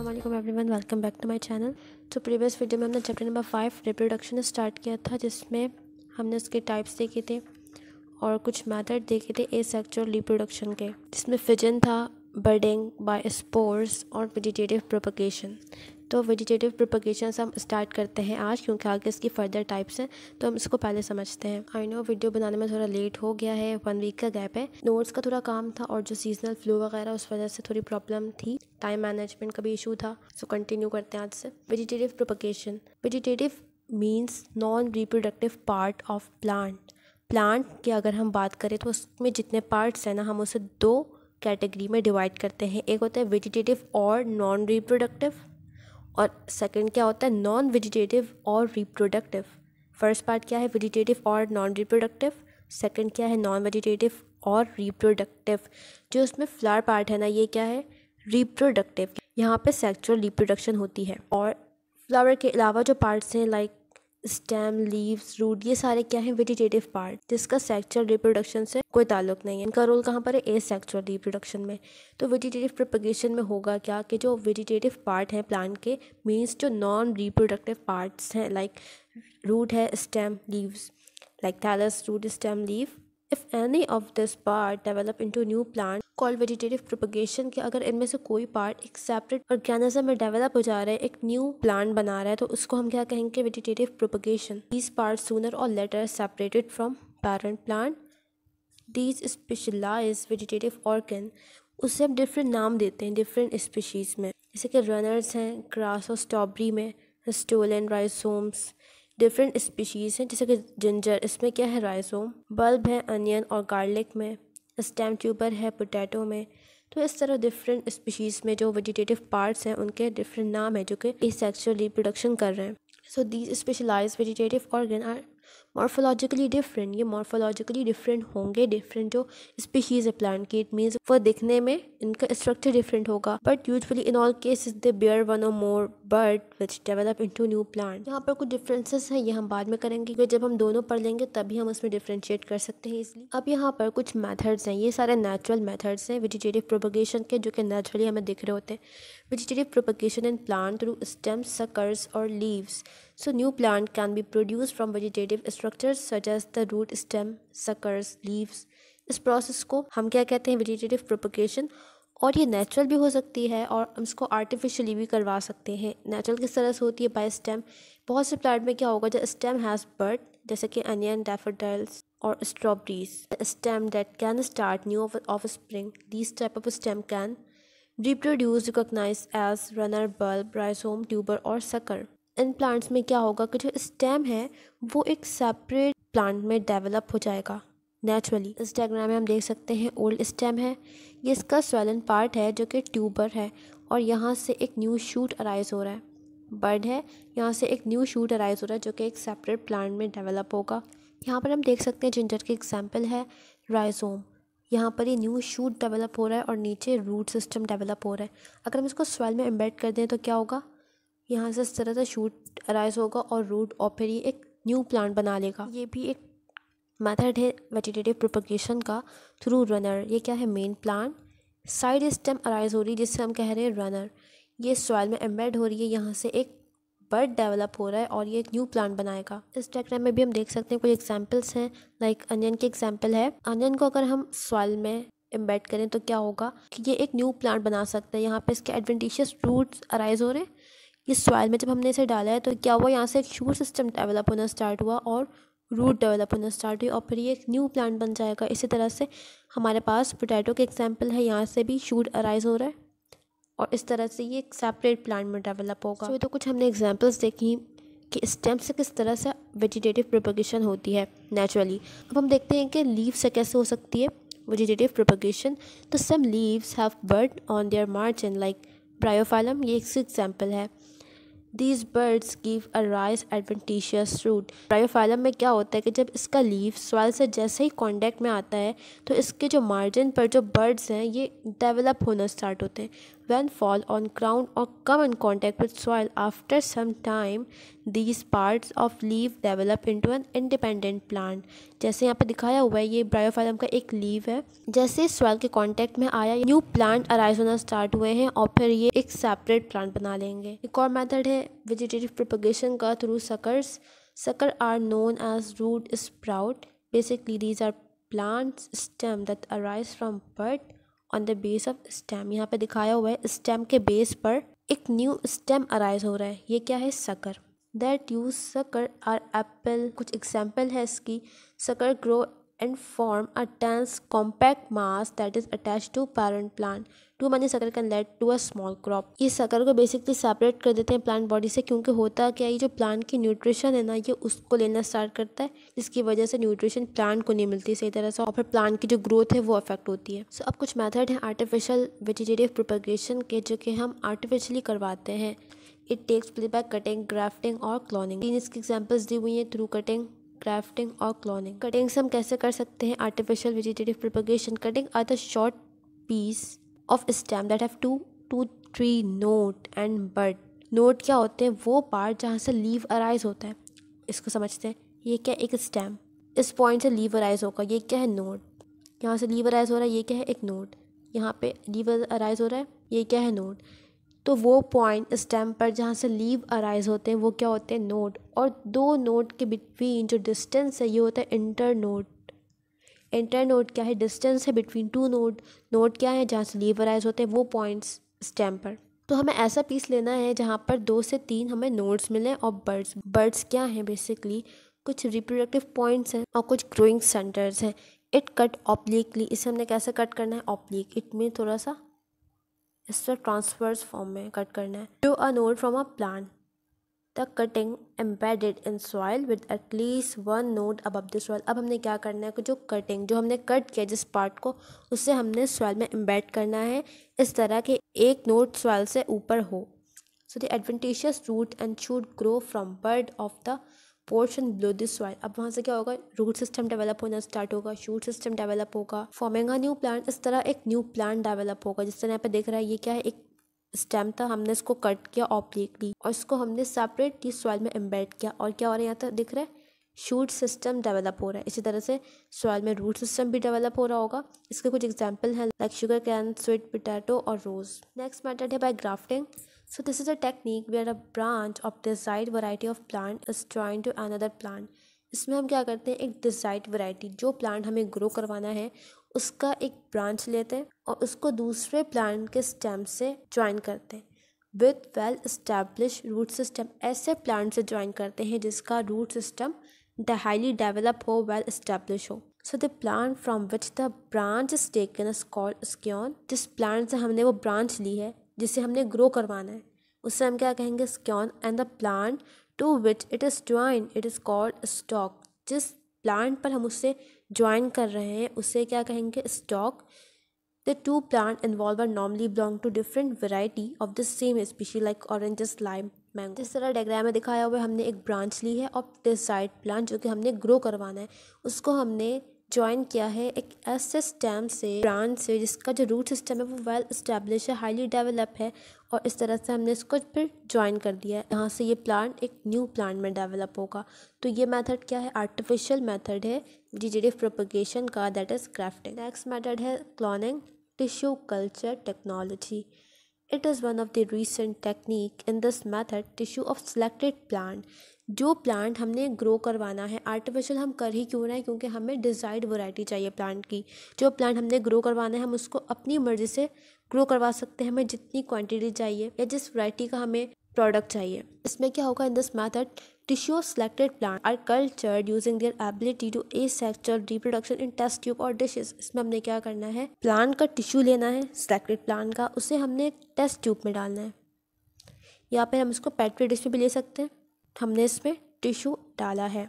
Every everyone welcome back to my channel तो previous video में हमने chapter number five reproduction start किया था, जिसमें हमने उसके टाइप्स देखे थे और कुछ मैथड देखे थे ए सेक्चुअल रिप्रोडक्शन के, जिसमें फिजन था बर्डिंग बाय स्पोर्स और वेजिटेटिव प्रोपगेशन तो वेजिटेटिव प्रोपगेशन हम स्टार्ट करते हैं आज, क्योंकि आगे इसकी फर्दर टाइप्स हैं तो हम इसको पहले समझते हैं। आई नो वीडियो बनाने में थोड़ा लेट हो गया है वन वीक का गैप है। नोट्स का थोड़ा काम था और जो सीजनल फ्लू वगैरह, उस वजह से थोड़ी प्रॉब्लम थी। टाइम मैनेजमेंट का भी इशू था सो कंटिन्यू करते हैं आज से। Vegetative propagation vegetative means non reproductive part of plant plant की अगर हम बात करें तो उसमें जितने पार्ट्स हैं ना, हम उसे दो कैटेगरी में डिवाइड करते हैं। एक होता है वेजिटेटिव और नॉन रिप्रोडक्टिव और सेकंड क्या होता है? नॉन वेजिटेटिव और रिप्रोडक्टिव फ़र्स्ट पार्ट क्या है? वेजिटेटिव और नॉन रिप्रोडक्टिव सेकंड क्या है? नॉन वेजिटेटिव और रिप्रोडक्टिव जो उसमें फ्लावर पार्ट है ना, ये क्या है? रिप्रोडक्टिव यहाँ पे सेक्चुअल रिप्रोडक्शन होती है। और फ्लावर के अलावा जो पार्ट्स हैं लाइक स्टेम लीव्स रूट ये सारे क्या हैं? वेजिटेटिव पार्ट जिसका सेक्चुअल रिप्रोडक्शन से कोई ताल्लुक नहीं है। इनका रोल कहाँ पर है? ए सेक्चुअल रिप्रोडक्शन में। तो वेजिटेटिव प्रोपगेशन में होगा क्या कि जो वेजिटेटिव पार्ट हैं प्लांट के मीन्स जो नॉन रिप्रोडक्टिव पार्ट्स हैं लाइक रूट है stem leaves like thallus root stem leaf if any of this part develop into new plant call vegetative propagation के अगर इनमें से कोई पार्ट एक सेपरेट ऑर्गेनिज्म में डेवलप हो जा रहा है, एक न्यू प्लांट बना रहा है तो उसको हम क्या कहेंगे? Vegetative propagation these part sooner or later separated from parent plant these specialise vegetative organ उससे हम डिफरेंट नाम देते हैं डिफरेंट स्पीशीज़ में. जैसे कि रनर्स हैं ग्रास और स्ट्रॉबेरी में स्टोलन राइसोम्स डिफरेंट स्पीशीज़ हैं। जैसे कि जिंजर इसमें क्या है? राइसोम बल्ब है अनियन और गार्लिक में। स्टैम ट्यूबर है पोटैटो में। तो इस तरह डिफरेंट स्पीशीज़ में जो वेजिटेटिव पार्ट्स हैं, उनके डिफरेंट नाम है, जो कि इस सेक्सुअल रिप्रोडक्शन कर रहे हैं। So these specialise vegetative organ are morphologically different ये मॉर्फोलॉजिकली डिफरेंट होंगे डिफरेंट जो स्पीशीज़ है प्लांट की इट मीन्स वो दिखने में इनका स्ट्रक्चर डिफरेंट होगा. But usually in all cases they bear one or more bud which develop into new plant यहाँ पर कुछ डिफरेंसेस हैं, ये हम बाद में करेंगे, क्योंकि जब हम दोनों पढ़ लेंगे, तभी हम उसमें डिफ्रेंशिएट कर सकते हैं इसलिए अब यहाँ पर कुछ मैथड्स हैं, ये सारे नेचुरल मैथड्स हैं वेजिटेटिव प्रोपगेशन के, जो कि नेचुरली हमें दिख रहे होते हैं. Vegetative propagation in plant through stem suckers और leaves So new plant can be produced from vegetative structures such as the root stem, suckers, leaves. इस प्रोसेस को हम क्या कहते हैं? वेजिटेटिव प्रोपगेशन और ये नेचुरल भी हो सकती है और हम इसको आर्टिफिशियली भी करवा सकते हैं। नेचुरल किस तरह से होती है? बाय स्टेम बहुत से प्लांट में क्या होगा? जब स्टेम हैज़ बर्ड जैसे कि अनियन डेफोडल्स और strawberries stem that can start new offspring this type of stem can reproduce recognized as runner bulb rhizome tuber or sucker. इन प्लांट्स में क्या होगा कि जो स्टेम है, वो एक सेपरेट प्लांट में डेवलप हो जाएगा नेचुरली इस डायग्राम में हम देख सकते हैं ओल्ड स्टेम है। ये इसका स्वेलन पार्ट है जो कि ट्यूबर है और यहाँ से एक न्यू शूट अराइज हो रहा है। बर्ड है, यहाँ से एक न्यू शूट अराइज हो रहा है जो कि एक सेपरेट प्लांट में डेवलप होगा। यहाँ पर हम देख सकते हैं जिंजर की एग्ज़ाम्पल है राइजोम यहाँ पर ये न्यू शूट डेवलप हो रहा है और नीचे रूट सिस्टम डेवलप हो रहा है। अगर हम इसको स्वेल में एम्बेड कर दें तो क्या होगा? यहाँ से इस तरह से शूट अराइज होगा और रूट और फिर ये एक न्यू प्लांट बना लेगा। ये भी एक मेथड है वेजिटेटिव प्रोपगेशन का थ्रू रनर ये क्या है? Main plant side stem arise हो रही है जिससे हम कह रहे हैं रनर ये सॉइल में एम्बेड हो रही है। यहाँ से एक बर्ड डेवलप हो रहा है और ये एक न्यू प्लांट बनाएगा। इस डायग्राम में भी हम देख सकते हैं कुछ एग्जाम्पल्स हैं। लाइक अनियन की एग्ज़ाम्पल है। अनियन को अगर हम सॉइल में एम्बेड करें तो क्या होगा कि ये एक न्यू प्लांट बना सकते हैं। यहाँ पे इसके एडवेंटिशियस रूट्स अराइज हो रहे हैं। इस सॉइल में जब हमने इसे डाला है तो क्या हुआ? यहाँ से एक शूट सिस्टम डेवलप होना स्टार्ट हुआ और रूट डेवलप होना स्टार्ट हुई और फिर ये एक न्यू प्लांट बन जाएगा। इसी तरह से हमारे पास पोटैटो के एग्ज़ाम्पल है। यहाँ से भी शूट अराइज हो रहा है और इस तरह से ये एक सेपरेट प्लांट में डेवलप होगा। तो कुछ हमने एग्जाम्पल्स देखी कि स्टेम से किस तरह से वेजिटेटिव प्रोपगेशन होती है नेचुरली अब हम देखते हैं कि लीव से कैसे हो सकती है वेजिटेटिव प्रोपगेशन तो some leaves have bud on their margin like bryophyllum ये एक एग्ज़ाम्पल है। These buds give arise adventitious root bryophyllum में क्या होता है कि जब इसका लीव सॉइल से जैसे ही कॉन्टैक्ट में आता है तो इसके जो मार्जिन पर जो बर्ड्स हैं, ये डेवलप होना स्टार्ट होते हैं। when fall on ground or come in contact with soil. After some time, these parts of leaf develop into an independent plant. जैसे यहाँ पर दिखाया हुआ है, ये ब्रायोफाइलम का एक लीव है। जैसे सॉइल के कॉन्टेक्ट में आया न्यू प्लांट अराइज होना स्टार्ट हुए हैं और फिर ये एक सेपरेट प्लांट बना लेंगे। एक और मेथड है वेजिटेटिव प्रोपोगेशन का through suckers sucker are known as root sprout basically these are plant stem that arise from bud on the base of stem यहाँ पे दिखाया हुआ है स्टेम के बेस पर एक न्यू स्टेम अराइज हो रहा है। ये क्या है? Sucker that use sucker are apple कुछ एग्ज़ाम्पल है इसकी। Sucker grow and form a dense compact mass that is attach to parent plant. Too many sucker can lead to a small crop. ये सकर को basically separate कर देते हैं plant body से क्योंकि होता क्या है जो प्लांट की न्यूट्रिशन है ना ये उसको लेना स्टार्ट करता है जिसकी वजह से न्यूट्रिशन प्लांट को नहीं मिलती सही तरह से और फिर प्लांट की जो ग्रोथ है वो अफेक्ट होती है। सो so, अब कुछ मैथड हैं आर्टिफिशियल वेजिटेटिव प्रोपगेशन के जो कि हम आर्टिफिशियली करवाते हैं। It takes place by cutting grafting और क्लोनिंग तीन इसकी एग्जाम्पल्स दी हुई हैं थ्रू कटिंग क्राफ्टिंग और क्लोनिंग कटिंग से हम कैसे कर सकते हैं? Artificial vegetative propagation cutting are the short piece of stem that have two two three node and bud node क्या होते हैं? वो पार्ट जहाँ से लीव अराइज होता है। इसको समझते हैं। ये क्या है? एक स्टेम इस पॉइंट से लीव अराइज होगा। ये क्या है? नोट यहाँ से लीव अराइज हो रहा है। ये क्या है? एक नोट यहाँ पे लीव अराइज हो रहा है। ये क्या है? नोट तो वो पॉइंट स्टेम पर जहाँ से लीव अराइज होते हैं, वो क्या होते हैं? नोट और दो नोट के बिटवीन जो डिस्टेंस है, ये होता है इंटर नोड इंटर नोड क्या है? डिस्टेंस है बिटवीन टू नोड नोड क्या है? जहाँ से लीव अराइज होते हैं, वो पॉइंट्स स्टेम पर। तो हमें ऐसा पीस लेना है जहाँ पर दो से तीन हमें नोड्स मिलें और बर्ड्स बर्ड्स क्या हैं बेसिकली कुछ रिप्रोडक्टिव पॉइंट्स हैं और कुछ ग्रोइंग सेंटर्स हैं। इट कट ऑप्लिकली इसे हमने कैसे कट करना है? ऑप्लिक इट में थोड़ा सा इससे ट्रांसफर्स फॉर्म में कट करना है। To a node from a plant the cutting embedded in soil with at least one node अब द सॉइल अब हमने क्या करना है कि जो कटिंग जो हमने कट किया, जिस पार्ट को उससे हमने सॉइल में एम्बेड करना है। इस तरह के एक नोड सॉइल से ऊपर हो। So the adventitious root and should grow from bud of the portion below this soil अब वहाँ से क्या होगा? रूट सिस्टम डेवलप होना स्टार्ट होगा शूट सिस्टम डेवलप होगा। फॉर्मिंग न्यू प्लांट इस तरह एक न्यू प्लांट डेवलप होगा। जिस तरह यहाँ पे देख रहा है, ये क्या है? एक स्टेम था, हमने इसको कट किया ऑप्लिकली और इसको हमने सेपरेट सॉइल में एम्बेड किया। और क्या हो रहा है यहाँ तक? दिख रहा है? शूट सिस्टम डेवलप हो रहा है। इसी तरह से सॉइल में रूट सिस्टम भी डेवलप हो रहा होगा। इसके कुछ एग्ज़ाम्पल हैं like sugar cane sweet potato और रोज नेक्स्ट मेथड है by grafting So this is a technique where a branch of desired variety of plant is joined to another plant. इसमें हम क्या करते हैं? एक डिजाइड वैरायटी जो प्लांट हमें ग्रो करवाना है उसका एक ब्रांच लेते हैं और उसको दूसरे प्लांट के स्टेम से ज्वाइन करते हैं। With well establish root system, ऐसे प्लांट से ज्वाइन करते हैं जिसका रूट सिस्टम हाईली डेवलप हो, वेल इस्टेब्लिश हो। So the plant from which the branch is taken is called scion. जिस प्लांट से हमने वो ब्रांच ली है, जिसे हमने ग्रो करवाना है, उससे हम क्या कहेंगे? Scion. And the plant to which it is join, it is called stock. जिस प्लांट पर हम उससे ज्वाइन कर रहे हैं, उसे क्या कहेंगे? Stock. The two plant involve normally belong to different variety of the same species like oranges lime mango जिस तरह डायग्राम में दिखाया हुआ है, हमने एक ब्रांच ली है, और दिस साइड प्लांट जो कि हमने ग्रो करवाना है, उसको हमने ज्वाइन किया है एक ऐसे स्टेम से ब्रांच से, जिसका जो रूट सिस्टम है वो वेल इस्टेब्लिश है हाईली डेवलप है और इस तरह से हमने इसको फिर ज्वाइन कर दिया है। यहाँ से ये प्लांट एक न्यू प्लांट में डेवलप होगा। तो ये मेथड क्या है? आर्टिफिशियल मेथड है डिजिटिव प्रोपोगेशन का that is grafting next method है cloning tissue culture technology it is one of the recent technique in this method tissue of selected plant जो प्लांट हमने ग्रो करवाना है आर्टिफिशियल हम कर ही क्यों रहे हैं? क्योंकि हमें डिज़ाइड वैरायटी चाहिए प्लांट की। जो प्लांट हमने ग्रो करवाना है, हम उसको अपनी मर्ज़ी से ग्रो करवा सकते हैं। हमें जितनी क्वांटिटी चाहिए या जिस वैरायटी का हमें प्रोडक्ट चाहिए। इसमें क्या होगा in this method tissue selected plant are cultured using their ability to asexual reproduction in test tube or dishes इसमें हमने क्या करना है? प्लांट का टिश्यू लेना है सेलेक्टेड प्लांट का। उसे हमने टेस्ट ट्यूब में डालना है। यहाँ पर हम इसको पेट्री डिश में भी ले सकते हैं। हमने इसमें टिश्यू डाला है।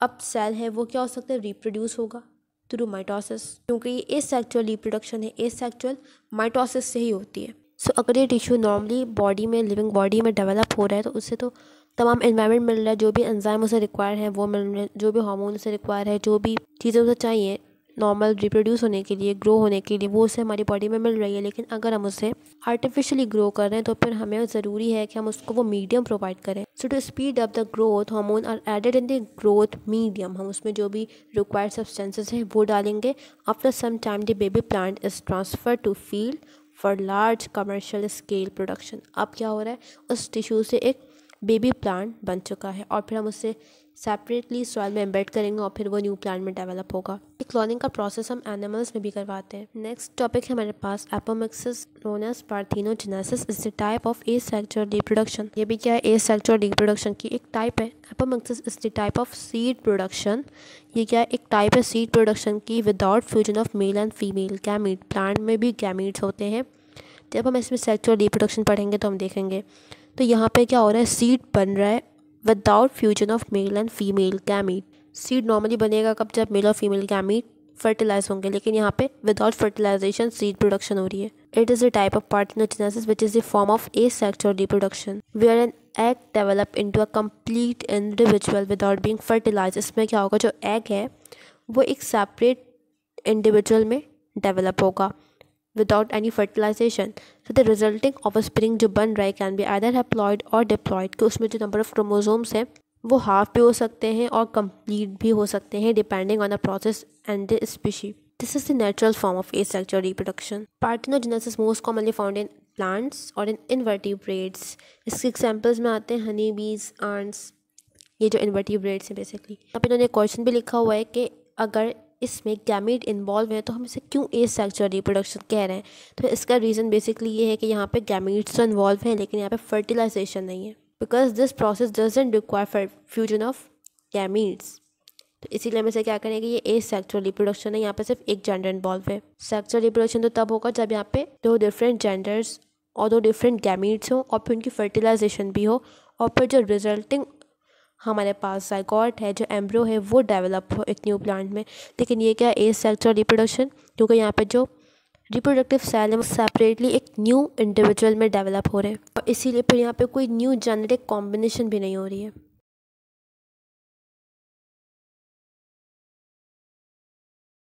अब सेल है वो क्या हो सकता है? रिप्रोड्यूस होगा। थ्रू माइटोसिस क्योंकि ये ए सेक्चुअल रिप्रोडक्शन है ए सेक्चुअल माइटोसिस से ही होती है। सो so, अगर ये टिश्यू नॉर्मली बॉडी में लिविंग बॉडी में डेवलप हो रहा है तो उससे तो तमाम इन्वायरमेंट मिल रहा है जो भी एंजाइम उसे रिक्वायर है वो मिल रहे हैं जो भी हार्मोन उसे रिक्वायर है जो भी चीज़ें उसे चाहिए नॉर्मल रिप्रोड्यूस होने के लिए ग्रो होने के लिए, वो उसे हमारी बॉडी में मिल रही है। लेकिन अगर हम उसे आर्टिफिशियली ग्रो कर रहे हैं तो फिर हमें ज़रूरी है कि हम उसको वो मीडियम प्रोवाइड करें। So to speed up the growth hormone are added in the growth medium हम उसमें जो भी रिक्वायर्ड सब्सटेंसेज हैं, वो डालेंगे। After some time the baby plant is transfer to field for large commercial scale production अब क्या हो रहा है? उस टिश्यू से एक बेबी प्लांट बन चुका है और फिर हम उससे सेपरेटली सॉइल में एम्बेड करेंगे और फिर वो न्यू प्लांट में डेवलप होगा। क्लोनिंग का प्रोसेस हम एनिमल्स में भी करवाते हैं। नेक्स्ट टॉपिक है हमारे पास apomixis known as parthenogenesis is the type of asexual reproduction ये भी क्या है? ए सेक्चुअल रिप्रोडक्शन की एक टाइप है। Apomixis is the type of seed production ये क्या है? एक टाइप है सीड प्रोडक्शन की without fusion of male and female gamete plant में भी गैमीट्स होते हैं? जब हम इसमें सेक्चुअल रिप्रोडक्शन पढ़ेंगे तो हम देखेंगे। तो यहाँ पे क्या हो रहा है? सीड बन रहा है। Without fusion of male and female gamete seed normally बनेगा कब? जब मेल और फीमेल गैमीट फर्टिलाइज होंगे, लेकिन यहाँ पे विदाउट फर्टिलाइजेशन सीड प्रोडक्शन हो रही है। It is a type of parthenogenesis which is the form of asexual reproduction where an egg develop into a complete individual without being fertilize इसमें क्या होगा? जो एग है, वो एक सेपरेट इंडिविजुअल में डेवलप होगा without any fertilization so the resulting offspring जो बन रहा है कैन बी आइदर हैप्लॉयड और डिप्लॉयड कि उसमें जो नंबर ऑफ़ क्रोमोजोम्स हैं, वो हाफ़ भी हो सकते हैं और कंप्लीट भी हो सकते हैं depending on the process and the species this is the natural form of asexual reproduction parthenogenesis most commonly found in plants और इन इनवर्टिब्रेट्स इसके एग्जांपल्स में आते हैं हनी बीज आंट्स ये जो इन्वर्टिब्रेट्स हैं बेसिकली पे इन्होंने क्वेश्चन भी लिखा हुआ है कि अगर इसमें गैमेट इन्वॉल्व है तो हम इसे क्यों ए सेक्चुअल रिप्रोडक्शन कह रहे हैं? तो इसका रीज़न बेसिकली ये है कि यहाँ पे गैमेट्स तो इन्वॉल्व हैं, लेकिन यहाँ पे फर्टिलाइजेशन नहीं है। Because this process doesn't require fusion of gametes तो इसीलिए हम इसे क्या करें कि ये ए सेक्चुअल रिप्रोडक्शन है, यहाँ पे सिर्फ़ एक जेंडर इन्वॉल्व है। सेक्चुअल रिप्रोडक्शन तो तब होगा जब यहाँ पे दो डिफरेंट जेंडर्स और दो डिफरेंट गैमीट्स हो, और फिर उनकी फर्टिलाइजेशन भी हो, और फिर जो रिजल्टिंग हमारे पास साइकॉट है, जो एम्ब्रो है, वो डेवलप हो एक न्यू प्लांट में। लेकिन ये क्या ए सेक्चुअल रिप्रोडक्शन क्योंकि यहाँ पे जो रिप्रोडक्टिव सेल है, वो सेपरेटली एक न्यू इंडिविजुअल में डेवलप हो रहे हैं। और इसीलिए फिर यहाँ पे कोई न्यू जेनेटिक कॉम्बिनेशन भी नहीं हो रही है।